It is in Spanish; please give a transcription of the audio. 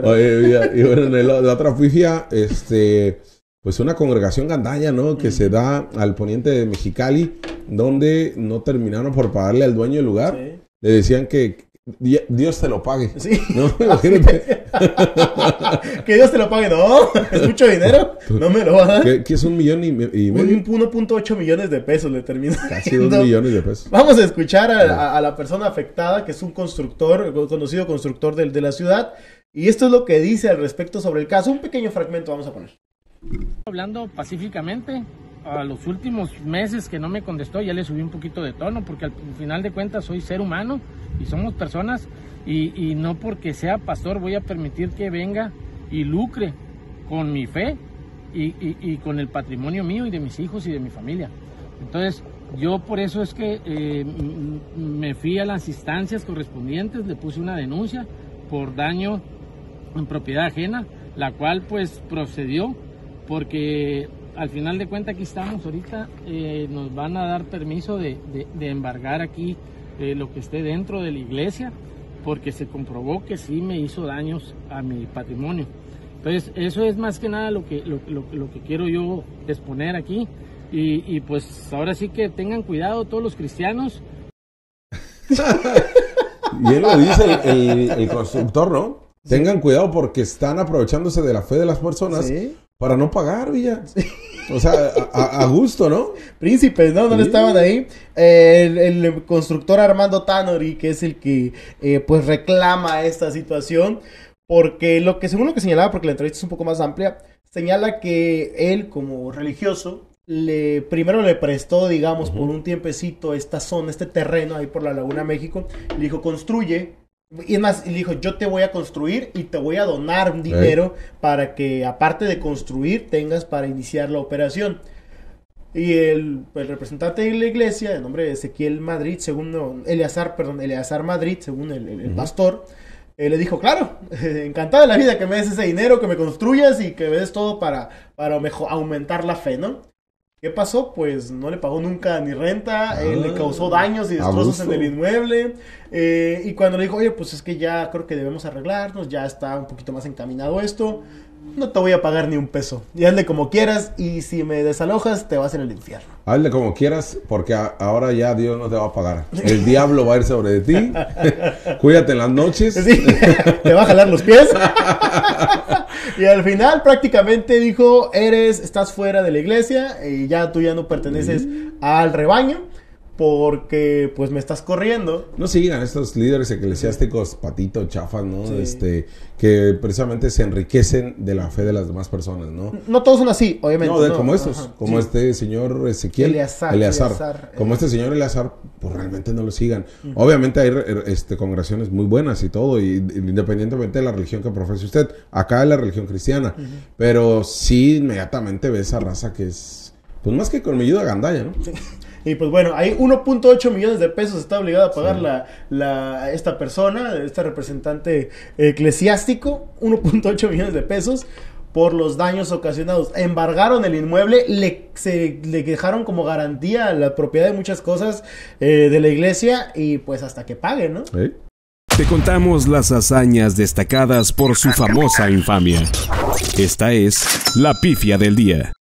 pero... Oye, y, y bueno, en la, la otra pifia, este, pues una congregación gandalla, ¿no? Que se da al poniente de Mexicali, donde no terminaron por pagarle al dueño del lugar. Sí. Le decían que di- Dios te lo pague. Sí. Que Dios te lo pague. No, es mucho dinero. No me lo va a dar. que, que es un millón y, y medio. 1.8 millones de pesos le termina. Casi dos millones de pesos. Vamos a escuchar a, a- a la persona afectada, que es un constructor, conocido constructor de, la ciudad. Y esto es lo que dice al respecto sobre el caso. Un pequeño fragmento vamos a poner. Hablando pacíficamente, a los últimos meses que no me contestó ya le subí un poquito de tono porque al final de cuentas soy ser humano y somos personas y, y no porque sea pastor voy a permitir que venga y lucre con mi fe y, y- y con el patrimonio mío y de mis hijos y de mi familia. Entonces yo por eso es que eh, me fui a las instancias correspondientes, le puse una denuncia por daño en propiedad ajena, la cual pues procedió porque al final de cuentas aquí estamos ahorita, eh, nos van a dar permiso de, de- de embargar aquí eh, lo que esté dentro de la iglesia, porque se comprobó que sí me hizo daños a mi patrimonio. Entonces, eso es más que nada lo que, lo, lo- lo que quiero yo exponer aquí. Y, y, pues ahora sí que tengan cuidado todos los cristianos, Y él lo dice el, el- el constructor, ¿no? Tengan cuidado porque están aprovechándose de la fe de las personas Sí. para no pagar, Villa. O sea, a, gusto, ¿no? Príncipes, ¿no? ¿Dónde Sí. estaban ahí? Eh, el, el constructor Armando Tanori, que es el que eh, pues reclama esta situación, porque lo que según lo que señalaba, porque la entrevista es un poco más amplia, señala que él como religioso le primero le prestó, digamos, por un tiempecito esta zona, este terreno ahí por la Laguna México, le dijo construye. Y es más, y le dijo, yo te voy a construir y te voy a donar un dinero para que, aparte de construir, tengas para iniciar la operación. Y el, el representante de la iglesia, de nombre de Ezequiel Madrid, según no, Eleazar, perdón, Eleazar Madrid, según el, el- el pastor, eh, le dijo, claro, encantado de la vida que me des ese dinero, que me construyas y que me des todo para, para mejo- aumentar la fe, ¿no? ¿Qué pasó? Pues no le pagó nunca ni renta, él le Ah, causó daños y destrozos en el inmueble. eh, y cuando le dijo, oye, pues es que ya creo que debemos arreglarnos, ya está un poquito más encaminado esto, no te voy a pagar ni un peso. Y hazle como quieras y si me desalojas te vas en el infierno. Hazle como quieras, porque ahora ya Dios no te va a pagar. El diablo va a ir sobre ti. Cuídate en las noches. Sí, te va a jalar los pies. Y al final prácticamente dijo, eres, estás fuera de la iglesia y ya tú ya no perteneces al rebaño porque pues me estás corriendo. No sigan estos líderes eclesiásticos patito, chafas, ¿no? Sí. Este, que precisamente se enriquecen de la fe de las demás personas, ¿no? No todos son así, obviamente. No, de, como estos, Ajá, como sí. este señor Ezequiel. Eleazar, Eleazar. Eleazar, como eh. este señor Eleazar, pues realmente no lo sigan. Obviamente hay este, congregaciones muy buenas y todo, y, independientemente de la religión que profese usted. Acá es la religión cristiana. Pero sí, inmediatamente ve esa raza que es, pues más que con mi ayuda gandalla, ¿no? Y pues bueno, hay 1.8 millones de pesos está obligado a pagar la, la- esta persona, este representante eclesiástico, 1.8 millones de pesos por los daños ocasionados. Embargaron el inmueble, le, se, le dejaron como garantía la propiedad de muchas cosas eh, de la iglesia y pues hasta que pague, ¿no? ¿Eh? Te contamos las hazañas destacadas por su famosa infamia. Esta es la pifia del día.